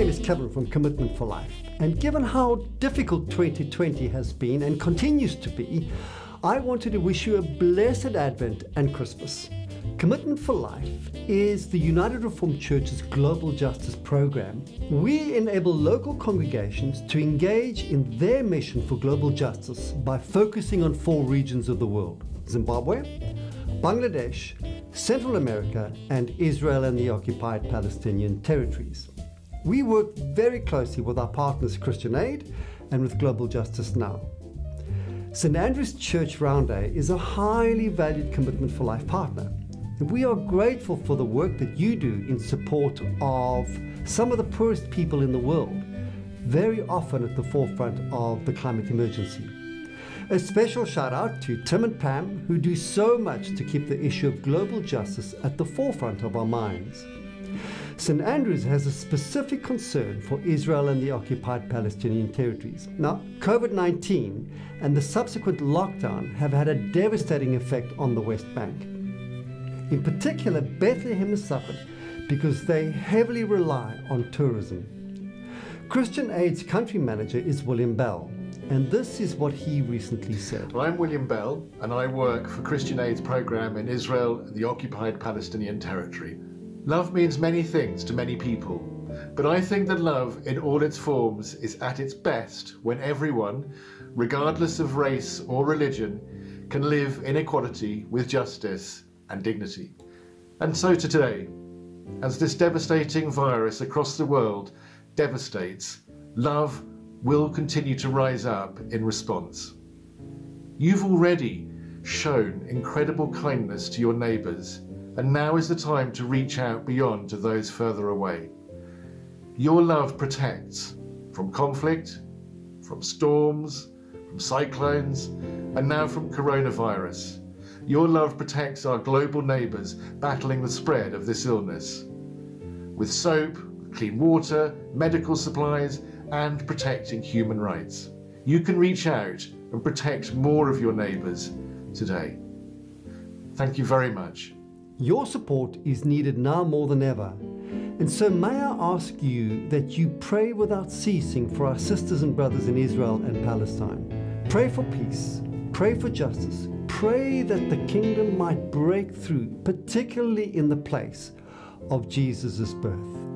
name is Kevin from Commitment for Life, and given how difficult 2020 has been and continues to be, I wanted to wish you a blessed Advent and Christmas. Commitment for Life is the United Reformed Church's global justice program. We enable local congregations to engage in their mission for global justice by focusing on four regions of the world Zimbabwe, Bangladesh, Central America, and Israel and the occupied Palestinian territories. We work very closely with our partners Christian Aid and with Global Justice Now. St Andrew's Church Round Roundhay is a highly valued Commitment for Life partner. And we are grateful for the work that you do in support of some of the poorest people in the world, very often at the forefront of the climate emergency. A special shout out to Tim and Pam, who do so much to keep the issue of global justice at the forefront of our minds. St Andrews has a specific concern for Israel and the occupied Palestinian territories. Now, COVID 19 and the subsequent lockdown have had a devastating effect on the West Bank. In particular, Bethlehem has suffered because they heavily rely on tourism. Christian Aid's country manager is William Bell, and this is what he recently said. Well, I'm William Bell, and I work for Christian Aid's program in Israel the occupied Palestinian territory. Love means many things to many people, but I think that love in all its forms is at its best when everyone, regardless of race or religion, can live in equality with justice and dignity. And so to today, as this devastating virus across the world devastates, love will continue to rise up in response. You've already shown incredible kindness to your neighbours, and now is the time to reach out beyond to those further away. Your love protects from conflict, from storms, from cyclones, and now from coronavirus. Your love protects our global neighbours battling the spread of this illness. With soap, clean water, medical supplies, and protecting human rights. You can reach out and protect more of your neighbours today. Thank you very much. Your support is needed now more than ever. And so, may I ask you that you pray without ceasing for our sisters and brothers in Israel and Palestine. Pray for peace, pray for justice, pray that the kingdom might break through, particularly in the place of Jesus' birth.